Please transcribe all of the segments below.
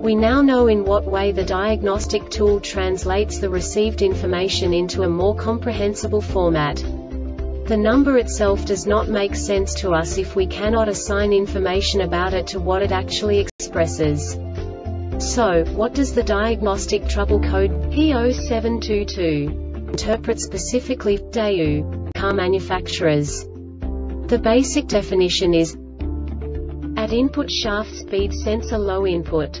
We now know in what way the diagnostic tool translates the received information into a more comprehensible format. The number itself does not make sense to us if we cannot assign information about it to what it actually expresses. So, what does the diagnostic trouble code P0722 interpret specifically Daewoo car manufacturers? The basic definition is at input shaft speed sensor low input.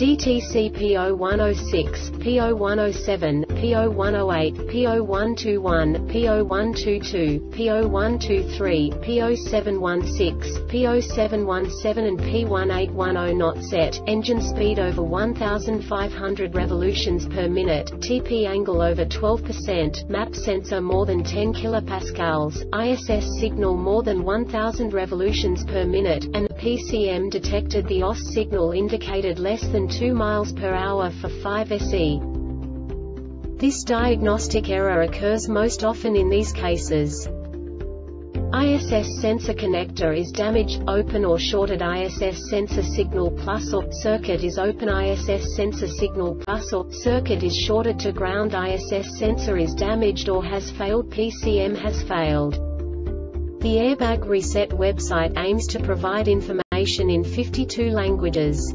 DTC P0106, P0107, P0108, P0121, P0122, P0123, P0716, P0717 and P1810 not set, engine speed over 1500 revolutions per minute, TP angle over 12%, map sensor more than 10 kilopascals, ISS signal more than 1000 revolutions per minute, and the PCM detected the OS signal indicated less than 2 miles per hour for 5 SE. This diagnostic error occurs most often in these cases. ISS sensor connector is damaged, open or shorted ISS sensor signal plus or circuit is open ISS sensor signal plus or circuit is shorted to ground ISS sensor is damaged or has failed PCM has failed. The Airbag Reset website aims to provide information in 52 languages.